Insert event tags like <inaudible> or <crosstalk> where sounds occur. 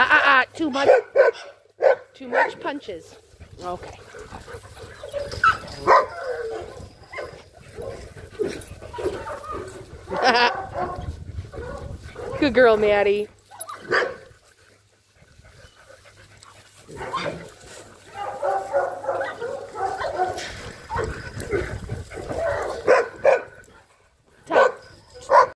Ah, ah, ah, too much. Too much punches. Okay. <laughs> Good girl, Maddie. Thank you.